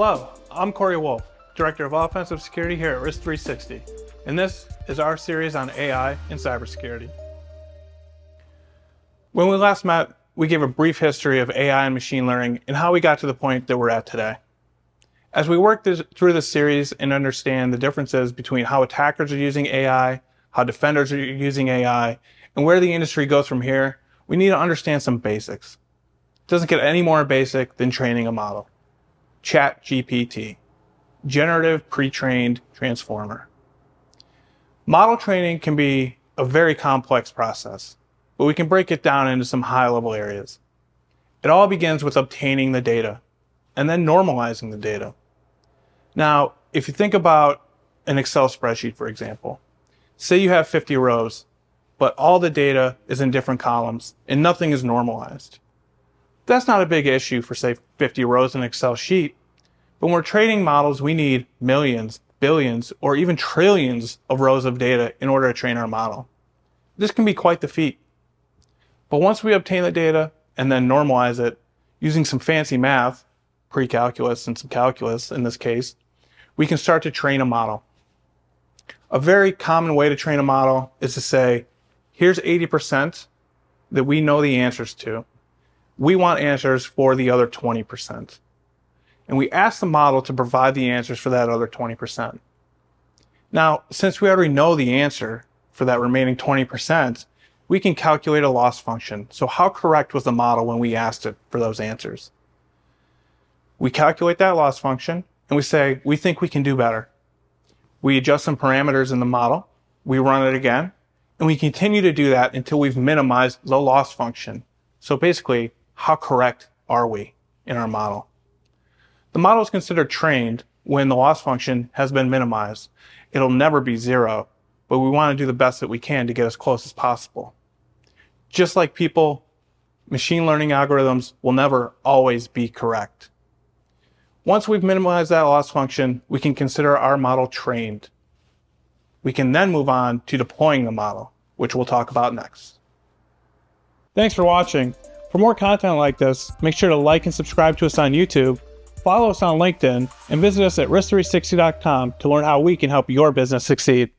Hello, I'm Corey Wolf, Director of Offensive Security here at risk3sixty, and this is our series on AI and cybersecurity. When we last met, we gave a brief history of AI and machine learning and how we got to the point that we're at today. As we work this, through this series and understand the differences between how attackers are using AI, how defenders are using AI, and where the industry goes from here, we need to understand some basics. It doesn't get any more basic than training a model. Chat GPT, generative pre-trained transformer. Model training can be a very complex process, but we can break it down into some high level areas. It all begins with obtaining the data and then normalizing the data. Now, if you think about an Excel spreadsheet, for example, say you have 50 rows, but all the data is in different columns and nothing is normalized. That's not a big issue for say 50 rows in an Excel sheet. But when we're training models, we need millions, billions, or even trillions of rows of data in order to train our model. This can be quite the feat. But once we obtain the data and then normalize it using some fancy math, pre-calculus and some calculus in this case, we can start to train a model. A very common way to train a model is to say, here's 80% that we know the answers to we want answers for the other 20%. And we ask the model to provide the answers for that other 20%. Now, since we already know the answer for that remaining 20%, we can calculate a loss function. So how correct was the model when we asked it for those answers? We calculate that loss function and we say, we think we can do better. We adjust some parameters in the model, we run it again, and we continue to do that until we've minimized the loss function. So basically, how correct are we in our model? The model is considered trained when the loss function has been minimized. It'll never be zero, but we want to do the best that we can to get as close as possible. Just like people, machine learning algorithms will never always be correct. Once we've minimized that loss function, we can consider our model trained. We can then move on to deploying the model, which we'll talk about next. Thanks for watching. For more content like this, make sure to like and subscribe to us on YouTube, follow us on LinkedIn, and visit us at risk3sixty.com to learn how we can help your business succeed.